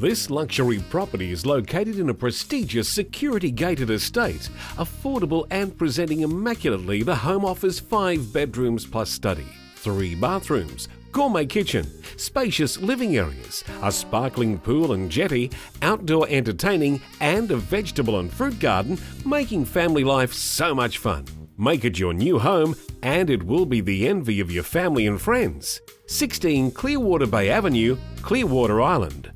This luxury property is located in a prestigious security gated estate, affordable and presenting immaculately. The home offers five bedrooms plus study, three bathrooms, gourmet kitchen, spacious living areas, a sparkling pool and jetty, outdoor entertaining, and a vegetable and fruit garden, making family life so much fun. Make it your new home, and it will be the envy of your family and friends. 16 Clear Water Bay Avenue, Clearwater Island.